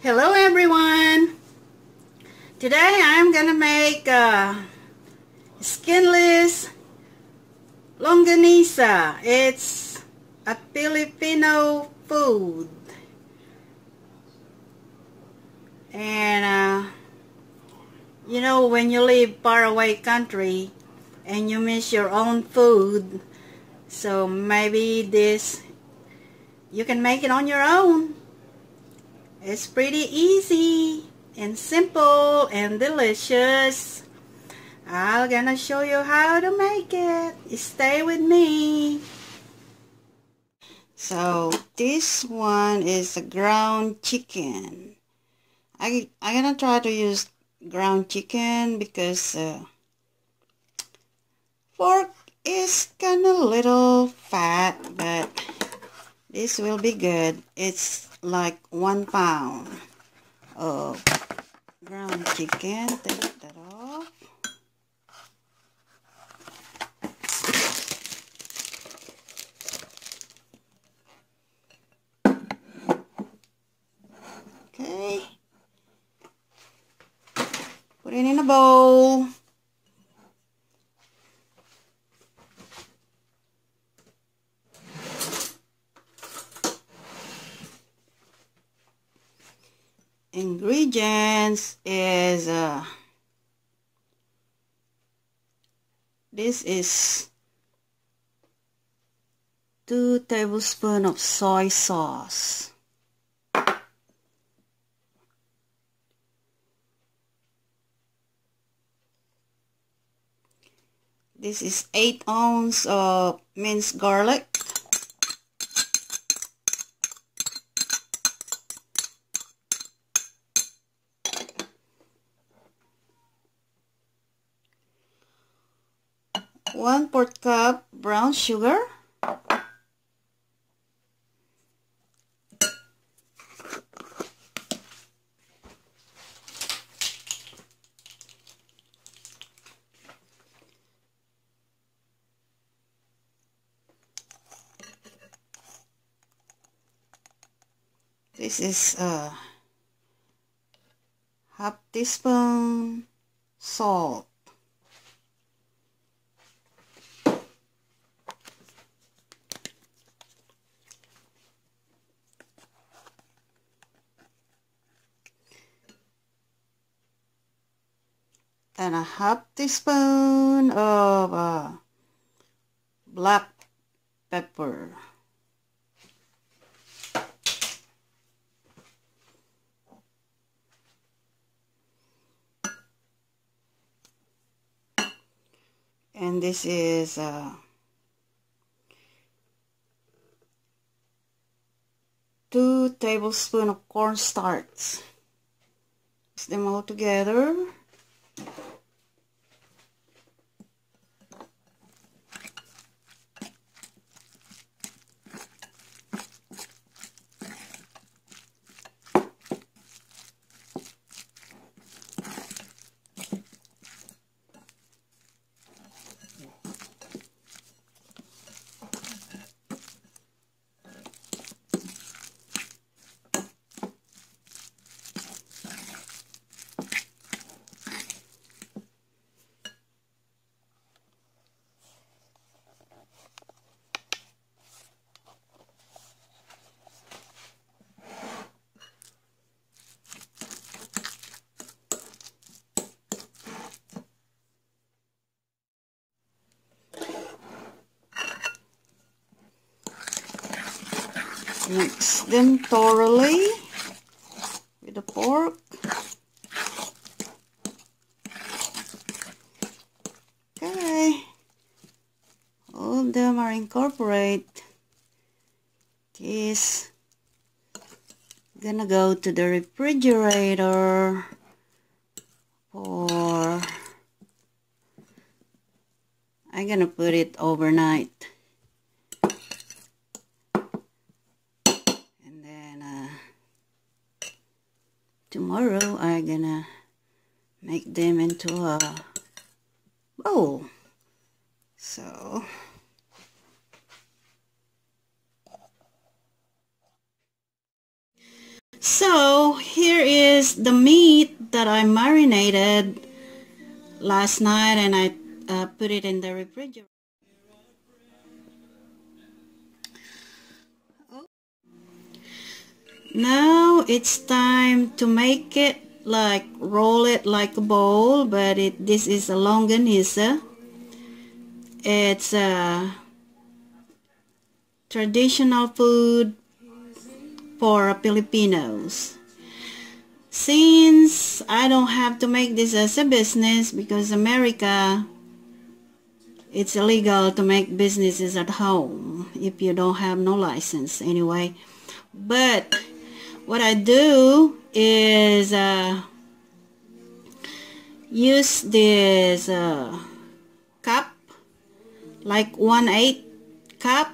Hello everyone! Today I'm gonna make a skinless longanisa. It's a Filipino food. And uh, you know when you live far away country and you miss your own food so maybe this you can make it on your own it's pretty easy and simple and delicious. I'm gonna show you how to make it. Stay with me. So this one is a ground chicken. I, I'm gonna try to use ground chicken because uh, pork is kind of little fat but this will be good. It's like one pound of ground chicken. Take that off. Okay. Put it in a bowl. Is uh, this is two tablespoons of soy sauce. This is 8 ounces of minced garlic one fourth cup brown sugar. This is a uh, half teaspoon salt and a half teaspoon of uh, black pepper. And this is uh, two tablespoons of cornstarch. Mix them all together. Mix them thoroughly with the pork. Okay. All of them are incorporated. This gonna go to the refrigerator for I'm gonna put it overnight. Tomorrow I'm gonna make them into a bowl so So here is the meat that I marinated last night and I uh, put it in the refrigerator. Now it's time to make it like roll it like a bowl but it this is a longanisa it's a traditional food for Filipinos. Since I don't have to make this as a business because America it's illegal to make businesses at home if you don't have no license anyway. But what I do is uh, use this uh, cup like one eighth cup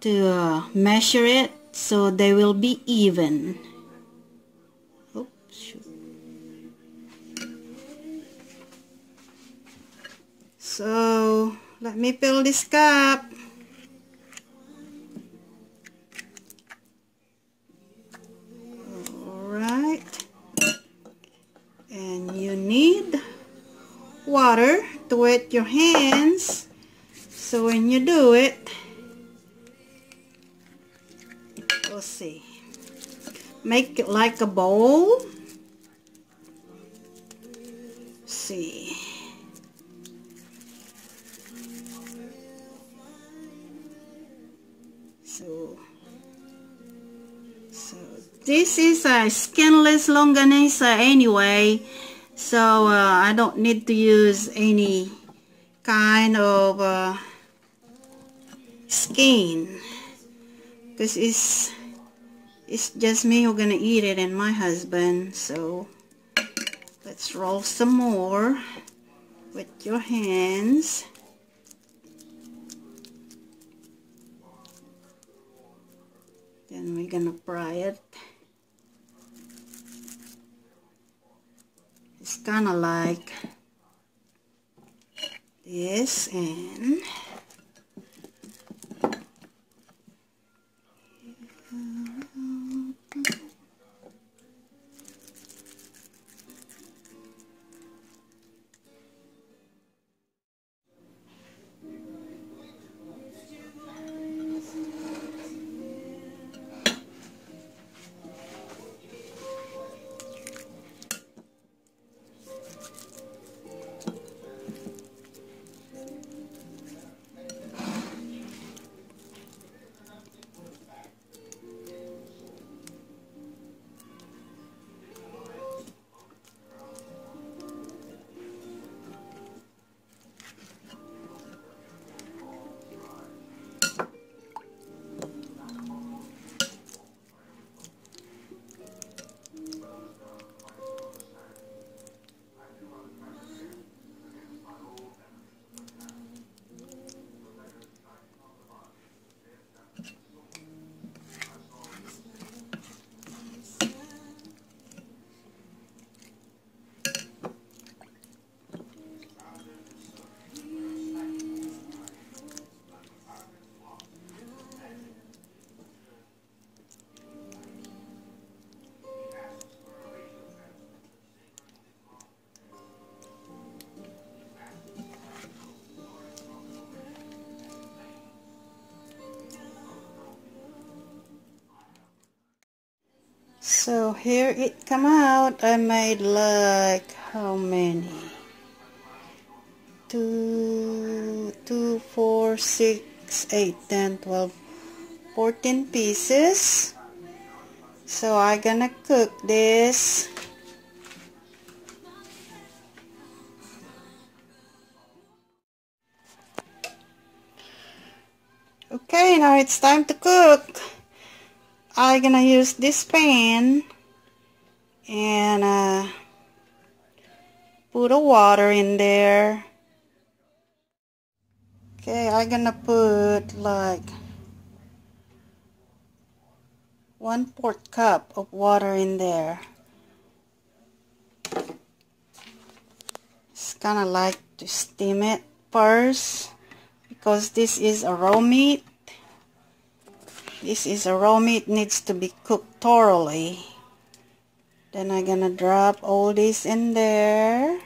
to uh, measure it so they will be even Oops. so let me fill this cup water wet your hands. So when you do it let's see. Make it like a bowl. See. So so this is a skinless longanisa anyway so uh, I don't need to use any kind of uh, skin. Because it's it's just me who gonna eat it and my husband so let's roll some more with your hands. Then we're gonna fry it it's kind of like this and here it come out. I made like how many? Two two four six eight ten twelve fourteen pieces. So I gonna cook this. Okay now it's time to cook. I'm gonna use this pan and uh, put a water in there. Okay I'm gonna put like one fourth cup of water in there. It's kind of like to steam it first because this is a raw meat. This is a raw meat needs to be cooked thoroughly then I'm gonna drop all this in there.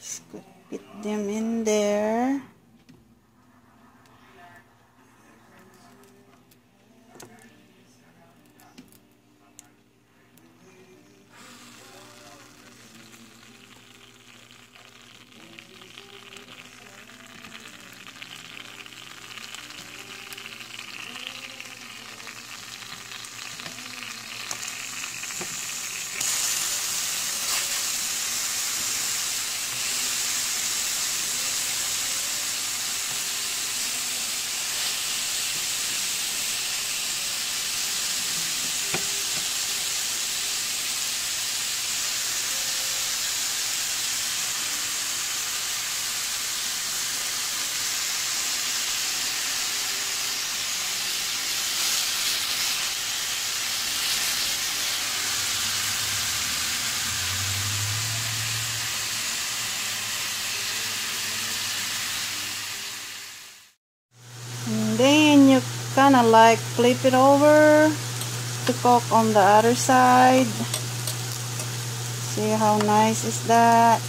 Just put them in there then you kind of like flip it over to cook on the other side. See how nice is that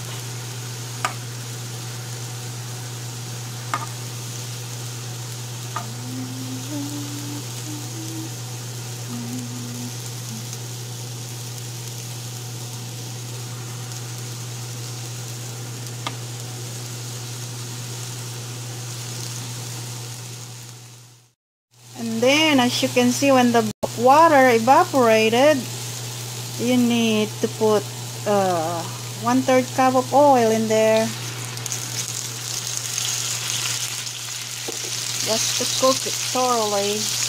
And then as you can see when the water evaporated, you need to put uh, one third cup of oil in there. Just to cook it thoroughly.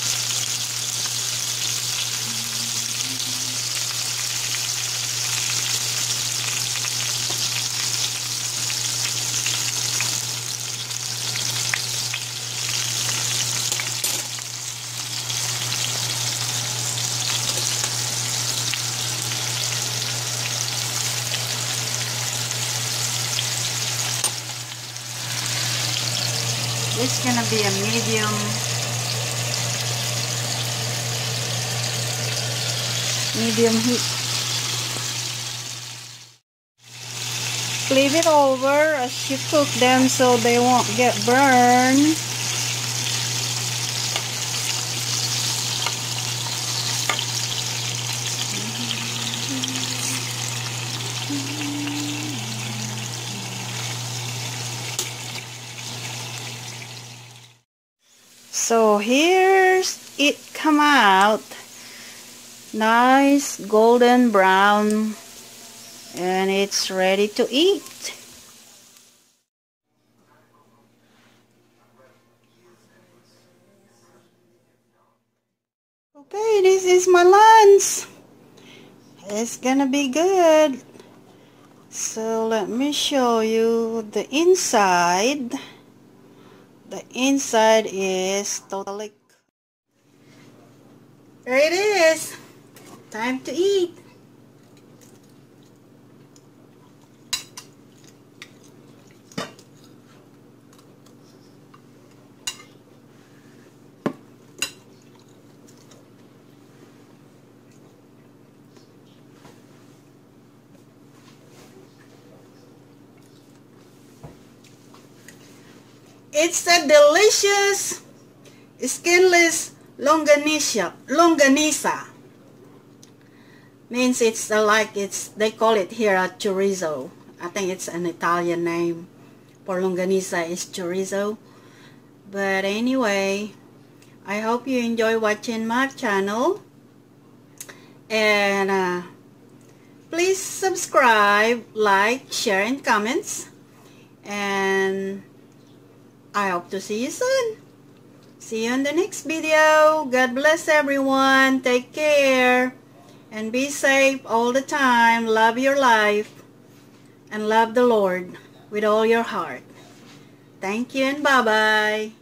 It's gonna be a medium medium heat. Leave it over as you cook them so they won't get burned. So here's it come out nice golden brown and it's ready to eat. Okay, this is my lunch. It's gonna be good. So let me show you the inside. The inside is totally... There it is. Time to eat. It's a delicious skinless longanisa. Longanisa means it's uh, like it's they call it here a chorizo. I think it's an Italian name for longanisa is chorizo. But anyway, I hope you enjoy watching my channel. And uh, please subscribe, like, share, and comments. And I hope to see you soon. See you in the next video. God bless everyone. Take care. And be safe all the time. Love your life. And love the Lord with all your heart. Thank you and bye-bye.